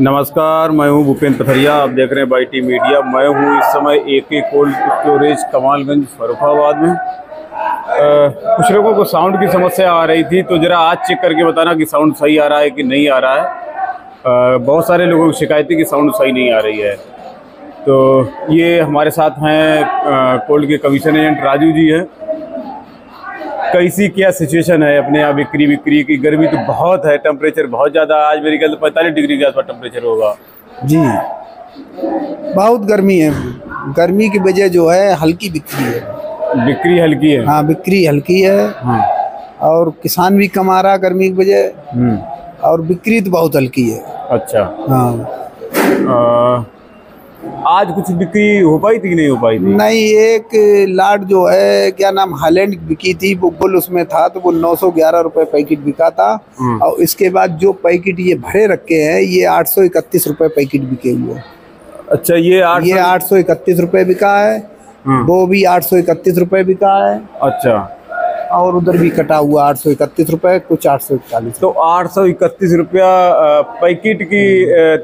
नमस्कार मैं हूँ भूपेंद्र पथरिया। आप देख रहे हैं बाई टी मीडिया। मैं हूँ इस समय ए के कोल्ड स्टोरेज कमालगंज फरुखाबाद में। अ, कुछ लोगों को साउंड की समस्या आ रही थी तो ज़रा आज चेक करके बताना कि साउंड सही आ रहा है कि नहीं आ रहा है। अ, बहुत सारे लोगों की शिकायत थी कि साउंड सही नहीं आ रही है। तो ये हमारे साथ हैं कोल्ड के कमीशन एजेंट राजू जी हैं। कैसी क्या सिचुएशन है? अपने यहाँ बिक्री बिक्री की गर्मी तो बहुत है टेम्परेचर बहुत ज़्यादा आज मेरे ख्याल पैंतालीस डिग्री के आसपास टेम्परेचर होगा। जी। बहुत गर्मी है। गर्मी की वजह जो है हल्की बिक्री है। बिक्री हल्की है? हाँ बिक्री हल्की है। हाँ। और किसान भी कमा रहा गर्मी की वजह। हम्म, और बिक्री तो बहुत हल्की है। अच्छा। हाँ। अ, आज कुछ बिक्री हो पाई थी कि नहीं हो पाई थी? नहीं एक लाट जो है क्या नाम हालैंड बिकी थी वो बुल उसमें था तो वो नौ सौ ग्यारह रुपये पैकेट बिका था। हम्म। और इसके बाद जो पैकेट ये भरे रखे हैं ये आठ सौ इकतीस रुपये पैकेट बिके हुए अच्छा ये आठ ये आठ सौ इकतीस रुपये बिका है हाँ, वो भी आठ सौ इकतीस रुपये बिका है। अच्छा। और उधर भी कटा हुआ आठ सौ इकतीस रुपये कुछ आठ सौ इकतालीस। तो आठ सौ इकतीस रुपया पैकेट की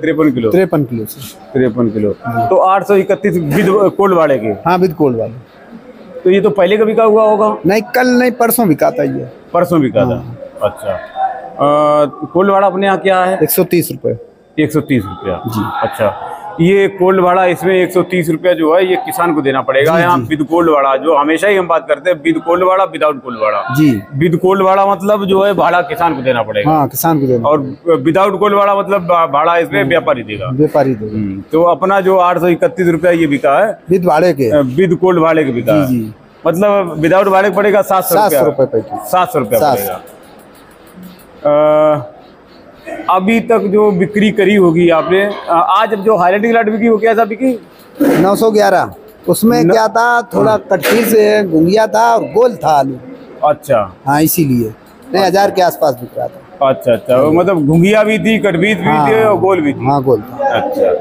तिरपन किलो? तिरपन किलो से तिरपन किलो। तो आठ सौ इकतीस विद कोल्ड वाले के? हाँ विद कोल्ड वाले तो ये तो पहले का बिका हुआ होगा? नहीं कल नहीं परसों बिका था ये। परसों बिका था। अच्छा। अ, कोल्ड वाला अपने यहाँ क्या है? एक सौ तीस रुपये एक सौ तीस रुपया। जी। अच्छा। ये कोल्ड भाड़ा इसमें एक सौ तीस रुपया जो है ये किसान को देना पड़ेगा। यहाँ विद कोल्ड वाड़ा जो हमेशा ही हम बात करते हैं with cold water without cold water ji. With cold water मतलब जो है भाड़ा किसान को देना पड़ेगा। हाँ किसान को देना और विदाउट कोल्ड वाड़ा मतलब भाड़ा इसमें व्यापारी देगा। व्यापारी देगा। हम्म, तो अपना जो आठ सौ इकतीस रूपया ये बिका है विद भाड़े के। विद कोल्ड भाड़े के बिका है। मतलब विदाउट भाड़े पड़ेगा सात सौ सात सौ रुपया। रुपये सात सौ रुपया पड़ेगा। अ, अभी तक जो बिक्री करी होगी आपने आज जो हाईलाइटिंग लाइट बिकी वो क्या था बिकी? नौ सौ ग्यारह। उसमें न- क्या था थोड़ा कट्टी से घुंगिया था और गोल था आलू। अच्छा। हाँ इसीलिए। नहीं हज़ार के आसपास बिक रहा था। अच्छा अच्छा। वो मतलब घुंगिया भी थी कटबीत भी थी और गोल भी थी। हाँ गोल था। अच्छा।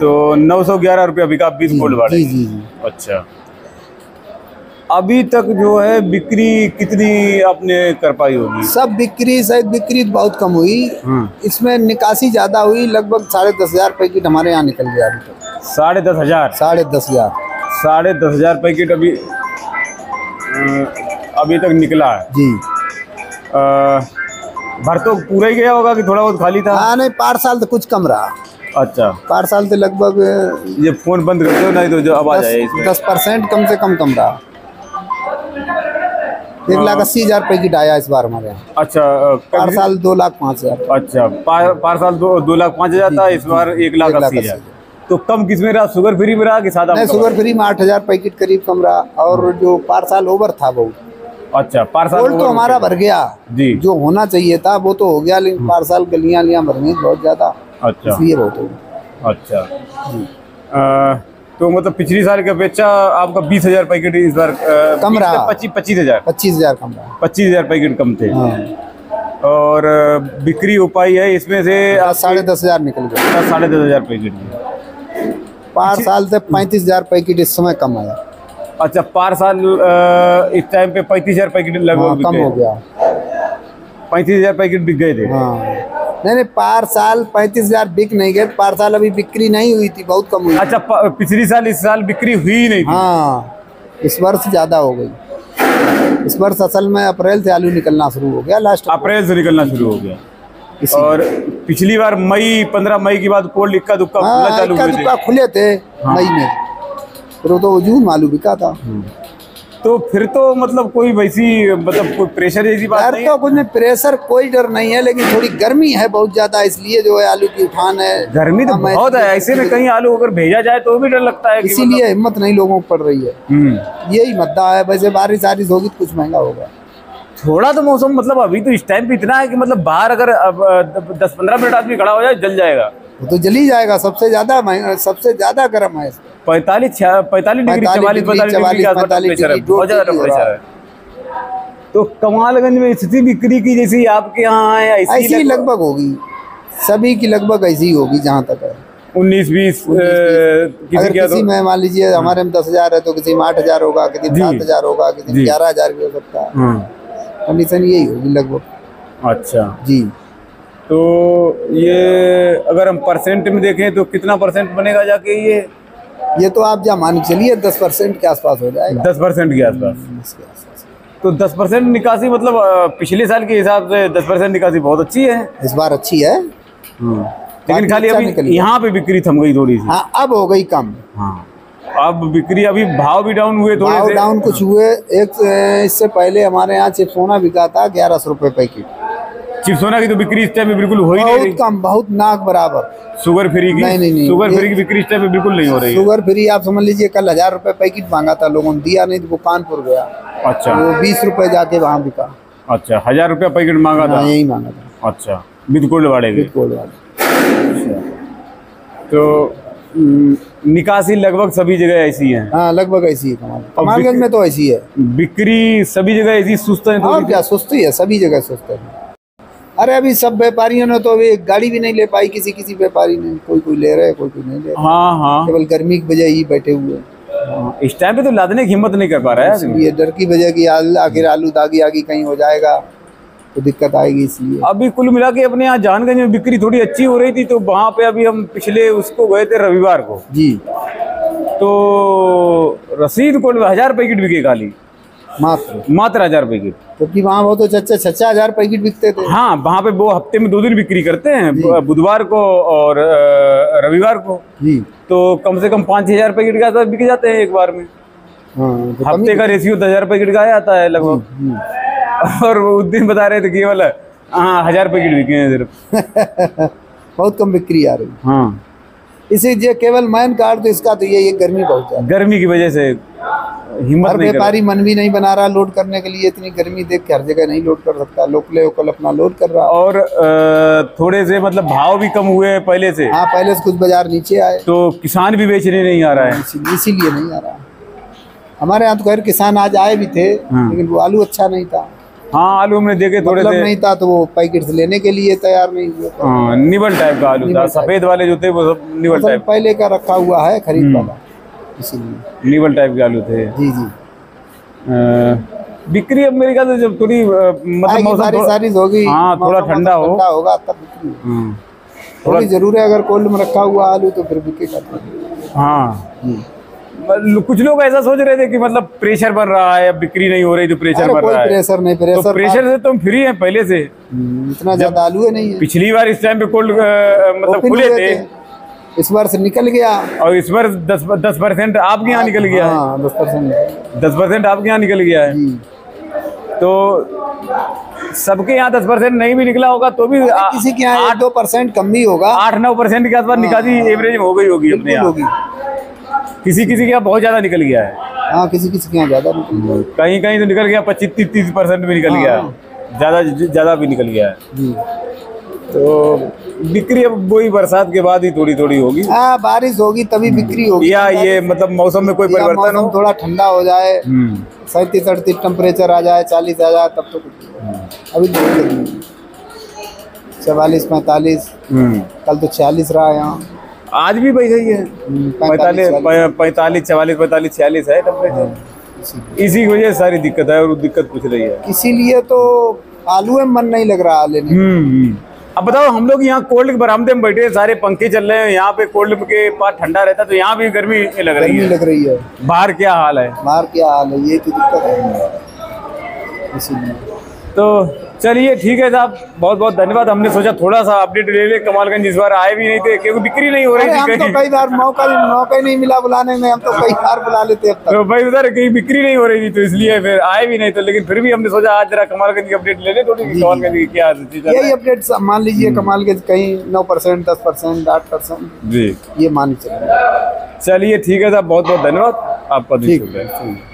तो नौ सौ ग्यारह रुपया बिका बीस गोल्ड वाले। जी जी। अच्छा। अभी तक जो है बिक्री कितनी आपने कर पाई होगी? सब बिक्री शायद बिक्री बहुत कम हुई। हम्म, इसमें निकासी ज़्यादा हुई लगभग साढ़े दस हज़ार पैकेट हमारे यहाँ निकल गया अभी तक। साढ़े दस हज़ार? साढ़े दस हज़ार। साढ़े दस हज़ार पैकेट अभी अभी तक निकला है? जी। भर तो पूरा ही गया होगा कि थोड़ा बहुत खाली था? हाँ नहीं पार साल तो कुछ कम रहा। अच्छा। पार साल तो लगभग ये फ़ोन बंद कर दो नहीं तो जो आवाज़ आए दस परसेंट कम से कम कम रहा। एक लाख अस्सी हज़ार पैकेट आया इस बार हमारे यहाँ। अच्छा पार साल दो लाख पाँच हज़ार। अच्छा पार पार साल दो दो लाख पाँच हज़ार था इस बार एक लाख अस्सी हज़ार। तो कम किसमें रहा? शुगर फ्री में रहा कि सादा नहीं शुगर फ्री में आठ हज़ार पैकेट करीब कम रहा और जो पार साल ओवर था बहुत अच्छा पार साल गोल्ड तो हमारा भर गया। जी। जो होना चाहिए था वो तो हो गया लेकिन पार साल गलियाँ लियाँ भर गई बहुत ज़्यादा अच्छा। इसलिए बहुत हो गया। अच्छा। अ, तो मतलब पिछली साल की अपेक्षा आपका बीस हज़ार पैकेट इस बार कम रहा। पच्चीस पच्चीस हज़ार। पच्चीस हज़ार कम रहा। पच्चीस हज़ार पैकेट कम थे। हाँ। और बिक्री हो पाई है इसमें से साढ़े दस हज़ार निकल दस साढ़े दस हज़ार पैकेट पार साल से पैंतीस हज़ार पैकेट इस समय कम आया अच्छा पार साल इस टाइम पे पैंतीस हज़ार पैकेट हाँ लगभग कम हो गया। पैंतीस हज़ार पैकेट बिक गए थे। हाँ। नहीं नहीं पार साल पैंतीस हज़ार बिक नहीं गए पार साल अभी बिक्री नहीं हुई थी बहुत कम हुई अच्छा पिछली साल इस साल बिक्री हुई नहीं हाँ इस वर्ष ज़्यादा हो गई। इस वर्ष असल में अप्रैल से आलू निकलना शुरू हो गया लास्ट अप्रैल से निकलना शुरू हो गया। और पिछली बार मई पंद्रह मई के बाद कोल्ड इक्का दुक्का हाँ चालू इक्का दुक्का खुले थे मई में। फिर वो तो जून मालूम बिका था। तो फिर तो मतलब कोई वैसी मतलब कोई प्रेशर जैसी बात डर नहीं तो कुछ नहीं प्रेशर कोई डर नहीं है लेकिन थोड़ी गर्मी है बहुत ज़्यादा इसलिए जो है आलू की उठान है। गर्मी तो बहुत है ऐसे में कहीं आलू अगर भेजा जाए तो भी डर लगता है कि मतलब- इसीलिए हिम्मत नहीं लोगों को पड़ रही है। हम्म, यही मुद्दा है वैसे बारिश वारिश होगी तो कुछ महँगा होगा। थोड़ा तो मौसम मतलब अभी तो इस टाइम पे इतना है कि मतलब बाहर अगर अब दस पंद्रह मिनट आदमी खड़ा हो जाए जल जाएगा। वो तो जल ही जाएगा सबसे ज़्यादा सबसे ज़्यादा गर्म है। पैंतालीस पैंतालीस डिग्री चवालीस पैंतालीस डिग्री के आसपास 45 टेम्परेचर है। डिग्री, बहुत ज़्यादा जो डिग्री हो। टेम्परेचर है तो कमालगंज में स्थिति बिक्री की जैसी आपके यहाँ है ऐसी लगभग होगी। सभी की लगभग ऐसी होगी जहाँ तक है। उन्नीस बीस किसी अगर किसी में मान लीजिए हमारे में दस हज़ार है तो किसी में आठ हज़ार होगा किसी में सात हज़ार होगा किसी में ग्यारह हज़ार भी हो सकता है। हाँ, कंडीशन यही होगी लगभग। अच्छा। जी। तो ये अगर हम परसेंट में देखें तो कितना परसेंट बनेगा जाके ये? ये तो आप जहाँ मान चलिए दस परसेंट के आसपास हो जाएगा। दस परसेंट के आसपास। तो दस परसेंट निकासी मतलब पिछले साल के हिसाब से दस परसेंट निकासी बहुत अच्छी है। इस बार अच्छी है। लेकिन खाली अच्छा अभी यहाँ पे बिक्री थम गई थोड़ी सी। हाँ अब हो गई कम। हाँ। अब बिक्री अभी भाव भी डाउन हुए थोड़े भाव से। डाउन कुछ हुए। एक इससे पहले हमारे यहाँ चिप सोना बिका था ग्यारह सौ रुपये पैकेट। चिप सोना की तो बिक्री इस टाइम पे बिल्कुल हो ही नहीं बहुत रही। कम बहुत नाक बराबर। शुगर फ्री की नहीं, नहीं, नहीं। शुगर फ्री की बिक्री इस टाइम पे बिल्कुल नहीं हो रही शुगर फ्री आप समझ लीजिए कल हज़ार रुपए पैकेट मांगा था लोगों ने दिया नहीं तो वो कानपुर गया। अच्छा। वो बीस रुपए जाके वहाँ बिका। अच्छा हज़ार रुपया पैकेट मांगा था? हाँ यही मांगा था। अच्छा विद गोल्ड वाले गोल्ड वाले। तो हम्म, निकासी लगभग सभी जगह ऐसी है। हाँ लगभग ऐसी है कमाल। कमालगंज में तो ऐसी है। बिक्री सभी जगह ऐसी सुस्त है तो क्या सुस्ती है सभी जगह सुस्त है। अरे अभी सब व्यापारियों ने तो अभी एक गाड़ी भी नहीं ले पाई किसी किसी व्यापारी ने। कोई कोई ले रहा है कोई कोई नहीं ले रहा हाँ। हाँ केवल गर्मी की वजह ही बैठे हुए हैं। हाँ, इस टाइम पे तो लादने की हिम्मत नहीं कर पा रहा है ये डर की वजह की आखिर आलू दागी आगी कहीं हो जाएगा तो दिक्कत आएगी इसलिए। अभी कुल मिला के अपने यहाँ जानगंज में बिक्री थोड़ी अच्छी हो रही थी तो वहाँ पे अभी हम पिछले उसको गए थे रविवार को। जी। तो रसीद को हज़ार पैकेट बिके खाली। मात्र। मात्र हज़ार पैकेट क्योंकि वहाँ बहुत तो चच्चा छच्चा हज़ार पैकेट बिकते थे। हाँ वहाँ पे वो हफ़्ते में दो दिन बिक्री करते हैं बुधवार को और रविवार को। जी। तो कम से कम पाँच हज़ार पैकेट के आसपास बिक जाते हैं एक बार में। हाँ तो हफ़्ते का रेशियो दस हज़ार पैकेट का आ जाता है लगभग। हम्म। और वो उस दिन बता रहे थे केवल हाँ हज़ार पैकेट बिके हैं सिर्फ़। बहुत कम बिक्री आ रही। हाँ। इसी केवल मैन कार्ड तो इसका तो ये ये गर्मी बहुत है। गर्मी की वजह से हिम्मत व्यापारी मन भी नहीं बना रहा लोड करने के लिए इतनी गर्मी देख के हर जगह नहीं लोड कर सकता। लोकल वोकल अपना लोड कर रहा। और थोड़े से मतलब भाव भी कम हुए हैं पहले से। हाँ पहले से कुछ बाज़ार नीचे आए। तो किसान भी बेचने नहीं आ रहा है। इसीलिए नहीं आ रहा। हमारे यहाँ तो खैर किसान आज आए भी थे हाँ। लेकिन वो आलू अच्छा नहीं था। हाँ आलू हमने देखे थोड़े मतलब नहीं था तो वो पैकेट लेने के लिए तैयार नहीं हुए। हाँ, निबल टाइप का आलू था। सफ़ेद वाले जो थे वो सब निबल टाइप पहले का रखा हुआ है खरीद हम्म। वाला। इसीलिए। निबल टाइप के आलू थे। जी जी। बिक्री अब मेरे ख्याल से जब थोड़ी मतलब मौसम थोड़ा- होगी हाँ, थोड़ा ठंडा हो। ठंडा होगा तब बिक्री। हाँ, थोड़ी ज़रूर है अगर कोल्ड में रखा हुआ आलू तो फिर बिकेगा हाँ। हम्म। कुछ लोग ऐसा सोच रहे थे कि मतलब प्रेशर बन रहा है अब बिक्री नहीं हो रही तो प्रेशर बन रहा है। प्रेशर नहीं प्रेशर तो प्रेशर से तुम फ्री हैं पहले से। हम्म, इतना ज़्यादा आलू है नहीं है। पिछली बार इस टाइम पे कोल्ड मतलब खुले थे। इस बार से निकल गया। और इस बार दस दस परसेंट आपके यहाँ निकल गया हाँ। दस परसेंट। दस परसेंट आपके यहाँ निकल गया है। तो सबके यहाँ दस परसेंट नहीं भी निकला होगा तो भी आ- किसी के यहाँ एक दो परसेंट कम भी होगा। आठ नौ परसेंट के आसपास निकासी एवरेज हो गई होगी अपने यहाँ। होगी। किसी किसी के यहाँ बहुत ज़्यादा निकल गया है। हाँ किसी किसी के यहाँ ज़्यादा कहीं कहीं तो निकल गया पच्चीस तीस तीस परसेंट भी निकल गया। है ज़्यादा ज़्यादा भी निकल गया है। तो बिक्री अब वही बरसात के बाद ही थोड़ी थोड़ी होगी। हाँ बारिश होगी तभी बिक्री होगी। या ये मतलब मौसम में कोई परिवर्तन हो? थोड़ा ठंडा हो जाए हम्म। सैंतीस अड़तीस टेम्परेचर आ जाए चालीस आ जाए तब तो कुछ अभी है। चवालीस पैंतालीस हम्म। कल तो छियालीस रहा यहाँ। आज भी वैसा ही है। हम्म, पैंतालीस पैंतालीस चवालीस पैंतालीस छियालीस है टेम्परेचर इसी की वजह से सारी दिक्कत है और दिक्कत पूछ रही है। इसीलिए तो आलू में मन नहीं लग रहा लेने। हम्म हम्म। अब बताओ हम लोग यहाँ कोल्ड के बरामदे में बैठे हैं सारे पंखे चल रहे हैं यहाँ पे कोल्ड के पास ठंडा रहता है तो यहाँ भी गर्मी लग रही है। लग रही है। बाहर क्या हाल है? बाहर क्या हाल है? ये तो दिक्कत है। इसीलिए। तो चलिए ठीक है साहब। बहुत बहुत धन्यवाद। हमने सोचा थोड़ा सा अपडेट ले ले। कमालगंज इस बार आए भी नहीं थे क्योंकि बिक्री नहीं हो रही थी हम तो कहीं। कई बार मौका मौका ही नहीं मिला बुलाने में। हम तो कई बार बुला लेते अब तो भाई उधर कहीं बिक्री नहीं हो रही थी तो इसलिए फिर आए भी नहीं तो लेकिन फिर भी हमने सोचा आज जरा कमालगंज की अपडेट ले ले थोड़ी कमालगंज की क्या यही अपडेट मान लीजिए कमालगंज कहीं नौ परसेंट दस परसेंट आठ परसेंट जी। ये मान चलिए। चलिए ठीक है साहब। बहुत बहुत धन्यवाद। आपका ठीक। रहे।